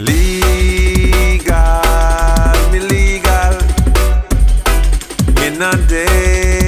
Legal, me legal. Me not dead.